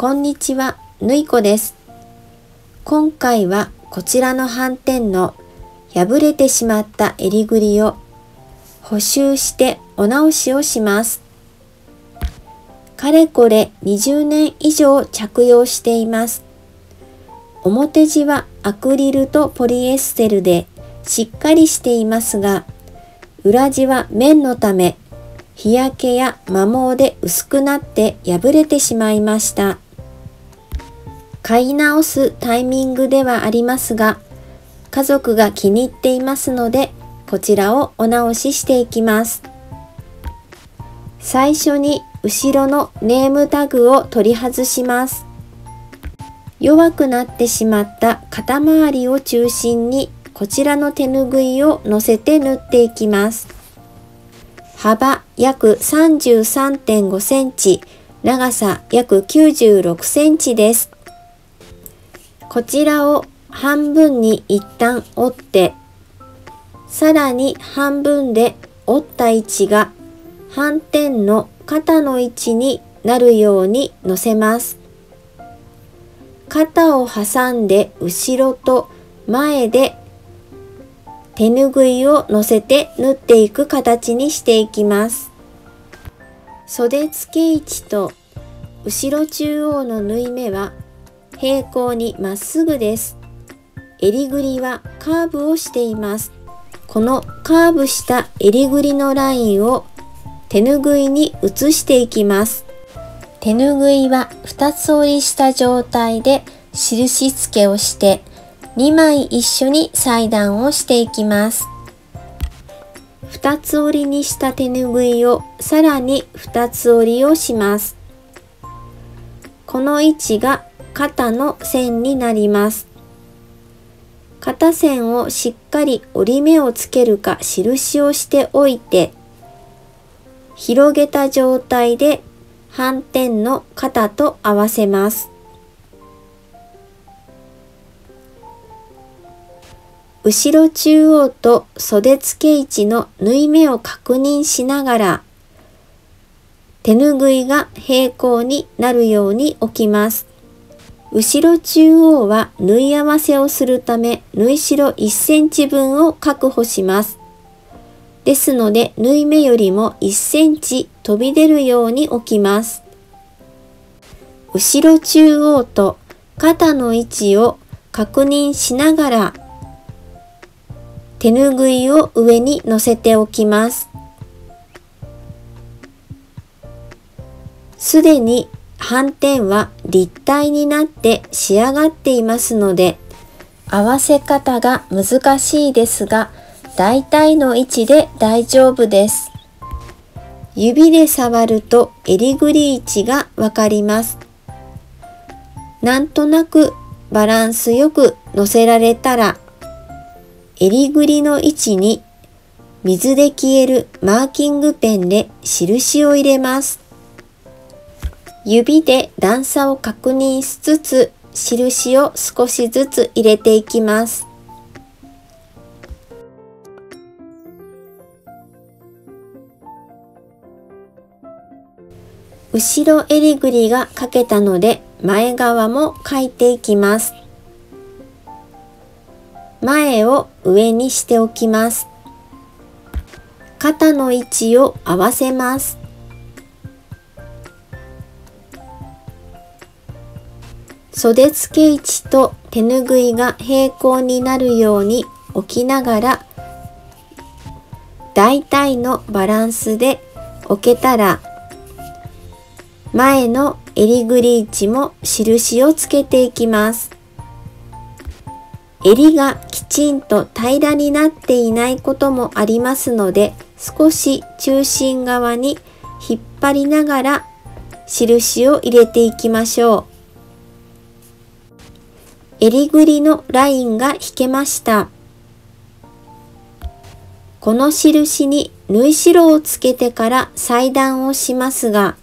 こんにちは、ぬいこです。今回はこちらの斑点の破れてしまった襟ぐりを補修してお直しをします。かれこれ20年以上着用しています。表地はアクリルとポリエステルでしっかりしていますが、裏地は綿のため日焼けや摩耗で薄くなって破れてしまいました。買い直すタイミングではありますが、家族が気に入っていますので、こちらをお直ししていきます。最初に後ろのネームタグを取り外します。弱くなってしまった肩周りを中心にこちらの手ぬぐいを乗せて縫っていきます。幅約33.5センチ、長さ約96センチです。こちらを半分に一旦折って、さらに半分で折った位置が反転の肩の位置になるように乗せます。肩を挟んで後ろと前で手ぬぐいを乗せて縫っていく形にしていきます。袖付け位置と後ろ中央の縫い目は平行にまっすぐです。襟ぐりはカーブをしています。このカーブした襟ぐりのラインを手ぬぐいに移していきます。手ぬぐいは2つ折りした状態で印付けをして2枚一緒に裁断をしていきます。2つ折りにした手ぬぐいをさらに2つ折りをします。この位置が肩の線になります。肩線をしっかり折り目をつけるか印をしておいて広げた状態で反転の肩と合わせます。後ろ中央と袖付け位置の縫い目を確認しながら手ぬぐいが平行になるように置きます。後ろ中央は縫い合わせをするため縫い代1センチ分を確保します。ですので縫い目よりも1センチ飛び出るように置きます。後ろ中央と肩の位置を確認しながら手ぬぐいを上に乗せておきます。すでに斑点は立体になって仕上がっていますので合わせ方が難しいですが大体の位置で大丈夫です。指で触ると襟ぐり位置がわかります。なんとなくバランスよく乗せられたら襟ぐりの位置に水で消えるマーキングペンで印を入れます。指で段差を確認しつつ印を少しずつ入れていきます。後ろ襟ぐりが書けたので前側も書いていきます。前を上にしておきます。肩の位置を合わせます。袖付け位置と手ぬぐいが平行になるように置きながら大体のバランスで置けたら前の襟ぐり位置も印をつけていきます。襟がきちんと平らになっていないこともありますので少し中心側に引っ張りながら印を入れていきましょう。襟ぐりのラインが引けました。この印に縫い代をつけてから裁断をしますが、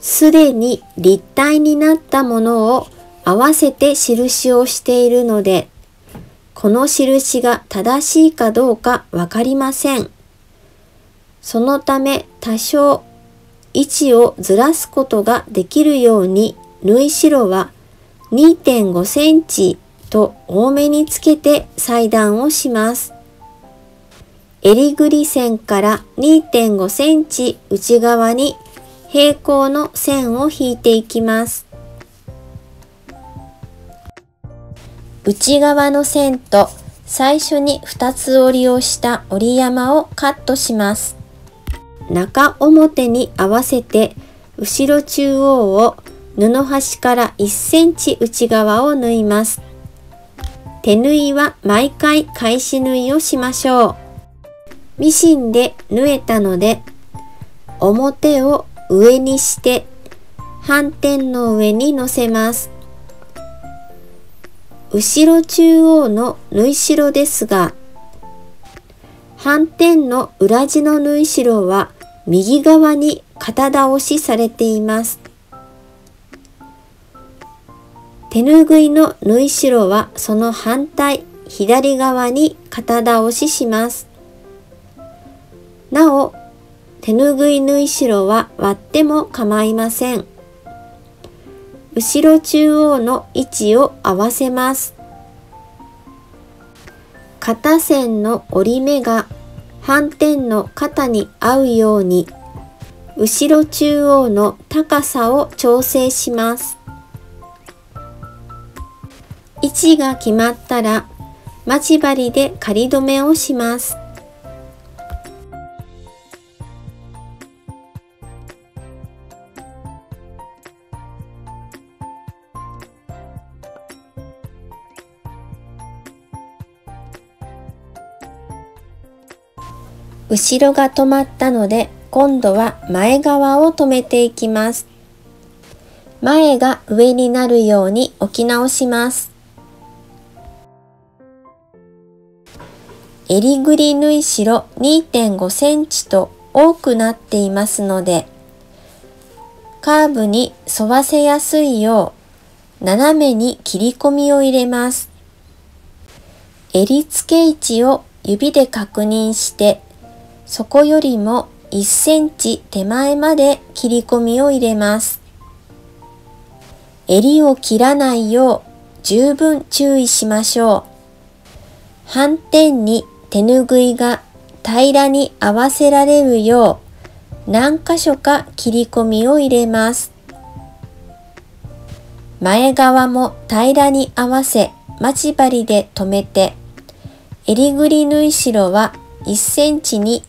すでに立体になったものを合わせて印をしているので、この印が正しいかどうかわかりません。そのため多少位置をずらすことができるように縫い代は2.5センチと多めにつけて裁断をします。襟ぐり線から2.5センチ内側に平行の線を引いていきます。内側の線と最初に2つ折りをした折り山をカットします。中表に合わせて後ろ中央を布端から1センチ内側を縫います。手縫いは毎回返し縫いをしましょう。ミシンで縫えたので表を上にして反転の上に乗せます。後ろ中央の縫い代ですが、反転の裏地の縫い代は右側に肩倒しされています。手ぬぐいの縫い代はその反対左側に肩倒しします。なお、手ぬぐい縫い代は割っても構いません。後ろ中央の位置を合わせます。肩線の折り目が反転の肩に合うように後ろ中央の高さを調整します。位置が決まったら待ち針で仮止めをします。後ろが止まったので今度は前側を止めていきます。前が上になるように置き直します。襟ぐり縫い代2.5センチと多くなっていますので、カーブに沿わせやすいよう斜めに切り込みを入れます。襟付け位置を指で確認してそこよりも1センチ手前まで切り込みを入れます。襟を切らないよう十分注意しましょう。反転に手ぬぐいが平らに合わせられるよう何箇所か切り込みを入れます。前側も平らに合わせ待ち針で留めて襟ぐり縫い代は1センチに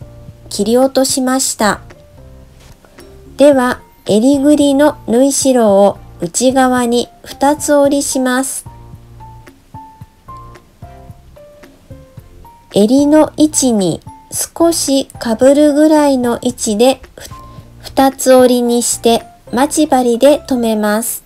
切り落としました。では、襟ぐりの縫い代を内側に2つ折りします。襟の位置に少しかぶるぐらいの位置で2つ折りにして待ち針で留めます。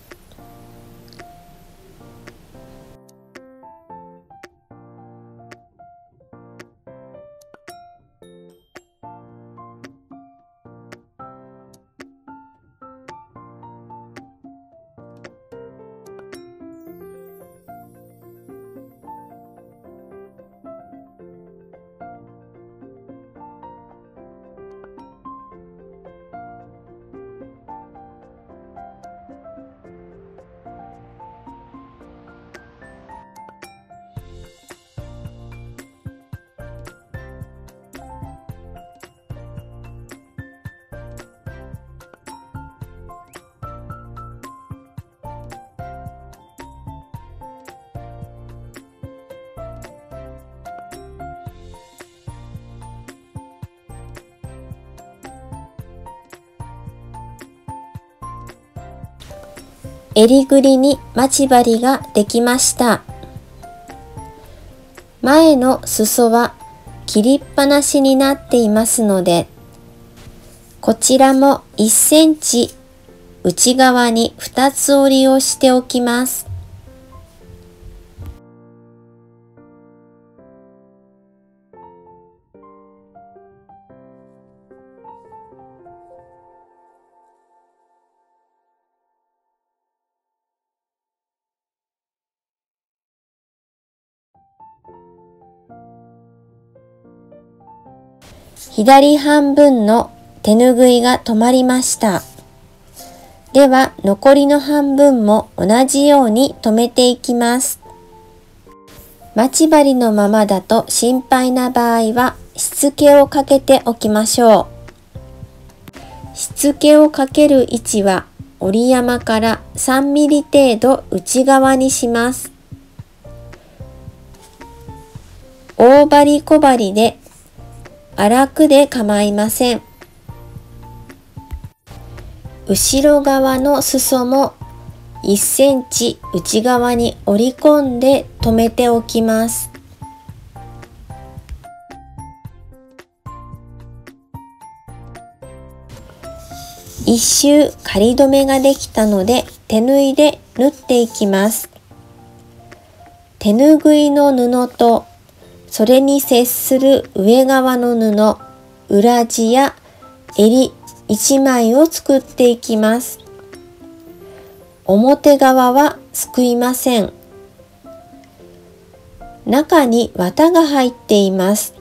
襟ぐりに待ち針ができました。前の裾は切りっぱなしになっていますので、こちらも1センチ内側に2つ折りをしておきます。左半分の手ぬぐいが止まりました。では残りの半分も同じように留めていきます。待ち針のままだと心配な場合はしつけをかけておきましょう。しつけをかける位置は折り山から3ミリ程度内側にします。大針小針で粗くで構いません。後ろ側の裾も1センチ内側に折り込んで留めておきます。一周仮止めができたので手縫いで縫っていきます。手ぬぐいの布とそれに接する上側の布、裏地や襟1枚を作っていきます。表側はすくいません。中に綿が入っています。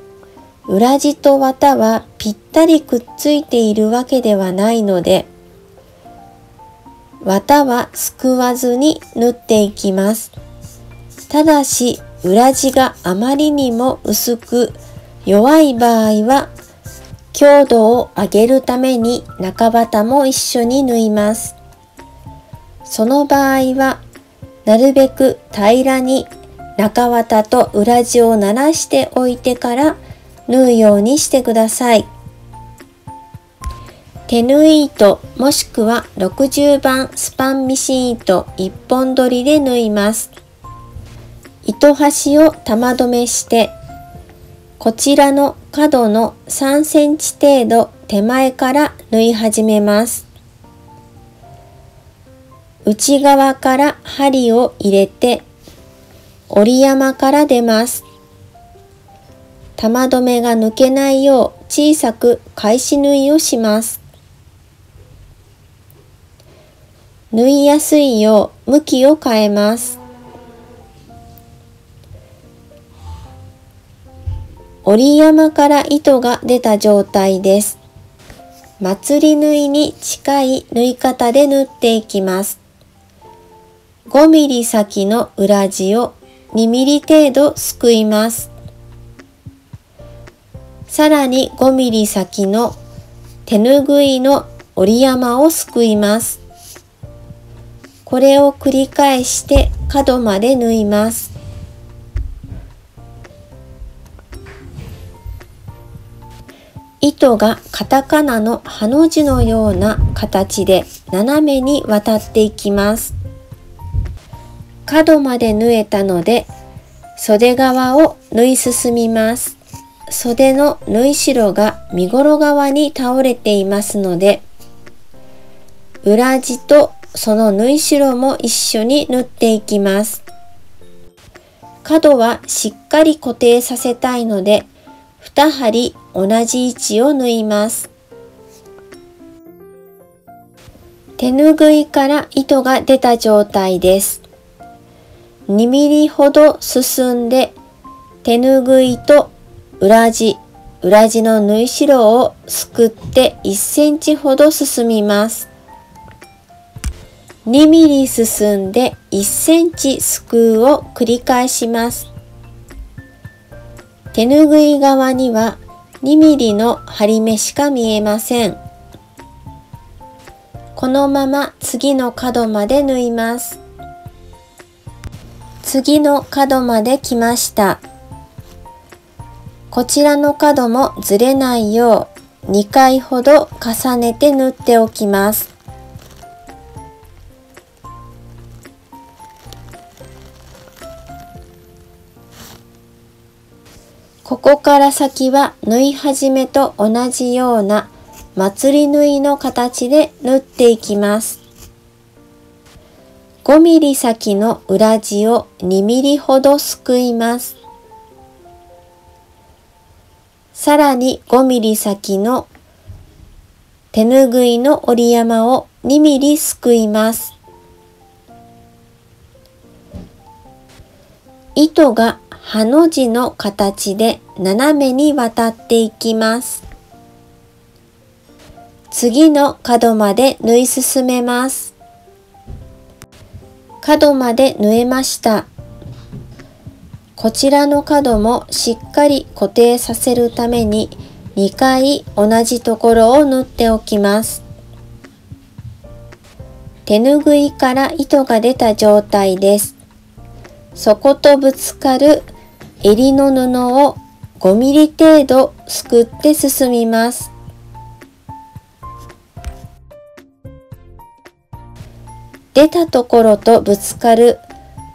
裏地と綿はぴったりくっついているわけではないので、綿はすくわずに縫っていきます。ただし裏地があまりにも薄く弱い場合は強度を上げるために中綿も一緒に縫います。その場合はなるべく平らに中綿と裏地をならしておいてから縫うようにしてください。手縫い糸もしくは60番スパンミシン糸1本取りで縫います。糸端を玉留めしてこちらの角の3センチ程度手前から縫い始めます。内側から針を入れて折り山から出ます。玉留めが抜けないよう小さく返し縫いをします。縫いやすいよう向きを変えます。折り山から糸が出た状態です。祭り縫いに近い縫い方で縫っていきます。5ミリ先の裏地を2ミリ程度すくいます。さらに5ミリ先の手ぬぐいの折り山をすくいます。これを繰り返して角まで縫います。糸がカタカナのハの字のような形で斜めに渡っていきます。角まで縫えたので袖側を縫い進みます。袖の縫い代が身ごろ側に倒れていますので裏地とその縫い代も一緒に縫っていきます。角はしっかり固定させたいので2針同じ位置を縫います。手ぬぐいから糸が出た状態です。2ミリほど進んで手ぬぐいと裏地、裏地の縫い代をすくって1センチほど進みます。2ミリ進んで1センチすくうを繰り返します。手ぬぐい側には2ミリの針目しか見えません。このまま次の角まで縫います。次の角まで来ました。こちらの角もずれないよう2回ほど重ねて縫っておきます。ここから先は縫い始めと同じような祭り縫いの形で縫っていきます。5ミリ先の裏地を2ミリほどすくいます。さらに5ミリ先の手ぬぐいの折り山を2ミリすくいます。糸がハの字の形で斜めに渡っていきます。次の角まで縫い進めます。角まで縫えました。こちらの角もしっかり固定させるために2回同じところを縫っておきます。手ぬぐいから糸が出た状態です。そことぶつかる襟の布を5ミリ程度すくって進みます。出たところとぶつかる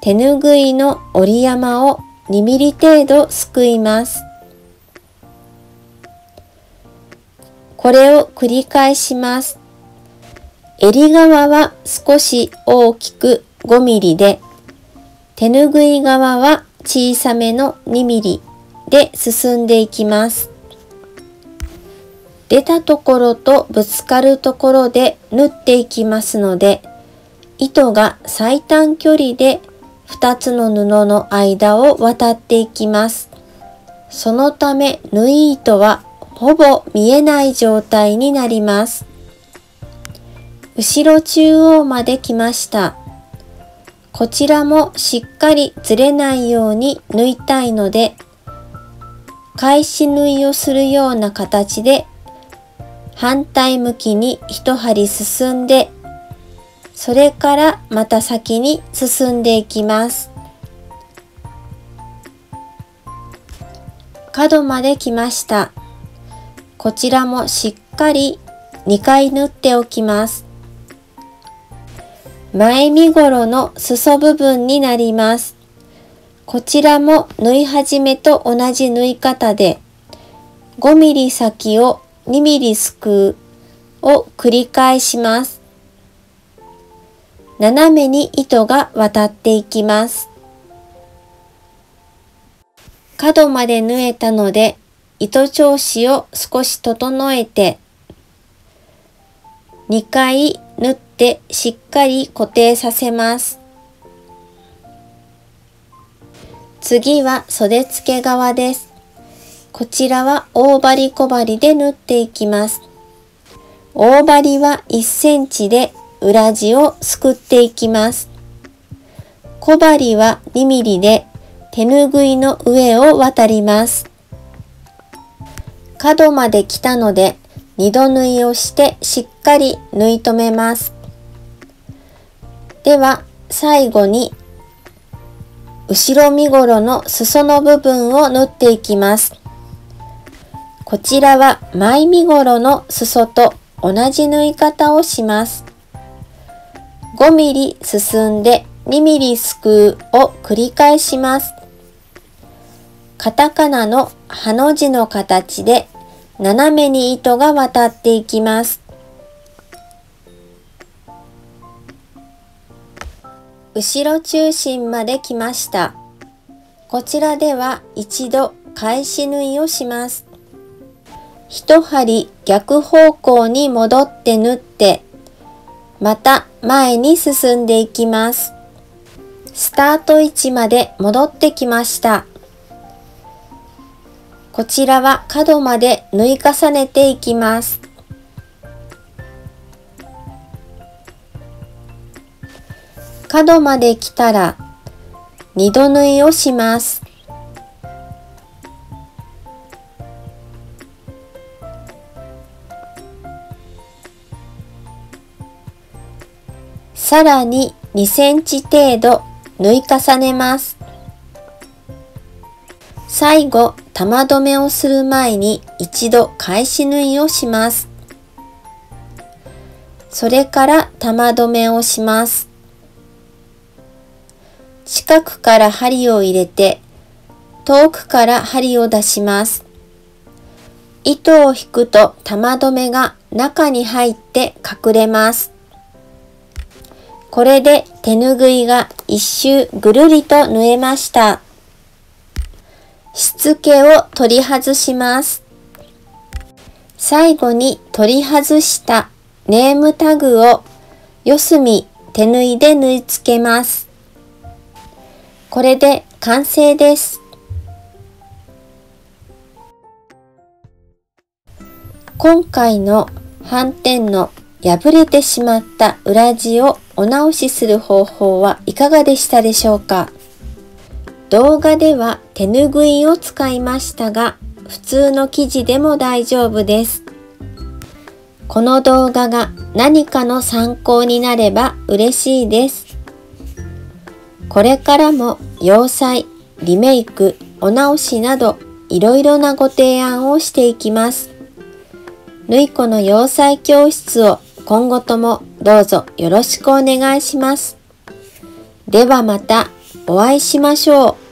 手ぬぐいの折り山を2ミリ程度すくいます。これを繰り返します。襟側は少し大きく5ミリで、手ぬぐい側は小さめの2ミリで進んでいきます。出たところとぶつかるところで縫っていきますので、糸が最短距離で2つの布の間を渡っていきます。そのため縫い糸はほぼ見えない状態になります。後ろ中央まで来ました。こちらもしっかりずれないように縫いたいので、返し縫いをするような形で反対向きに一針進んでそれからまた先に進んでいきます。角まで来ました。こちらもしっかり2回縫っておきます。前身頃の裾部分になります。こちらも縫い始めと同じ縫い方で5ミリ先を2ミリすくうを繰り返します。斜めに糸が渡っていきます。角まで縫えたので糸調子を少し整えて2回縫ってしっかり固定させます。次は袖付け側です。こちらは大針小針で縫っていきます。大針は1センチで裏地をすくっていきます。小針は2ミリで手ぬぐいの上を渡ります。角まで来たので二度縫いをしてしっかり縫い留めます。では最後に後ろ身ごろの裾の部分を縫っていきます。こちらは前身ごろの裾と同じ縫い方をします。5ミリ進んで2ミリすくうを繰り返します。カタカナのハの字の形で斜めに糸が渡っていきます。後ろ中心まで来ました。こちらでは一度返し縫いをします。一針逆方向に戻って縫ってまた前に進んでいきます。スタート位置まで戻ってきました。こちらは角まで縫い重ねていきます。角まで来たら二度縫いをします。さらに2センチ程度縫い重ねます。最後、玉留めをする前に一度返し縫いをします。それから玉留めをします。近くから針を入れて、遠くから針を出します。糸を引くと玉留めが中に入って隠れます。これで手ぬぐいが一周ぐるりと縫えました。しつけを取り外します。最後に取り外したネームタグを四隅手縫いで縫い付けます。これで完成です。今回の斑点の破れてしまった裏地をお直しする方法はいかがでしたでしょうか？動画では手ぬぐいを使いましたが普通の生地でも大丈夫です。この動画が何かの参考になれば嬉しいです。これからも要塞、リメイク、お直しなどいろいろなご提案をしていきます。縫いこの洋裁教室を今後ともどうぞよろしくお願いします。ではまたお会いしましょう。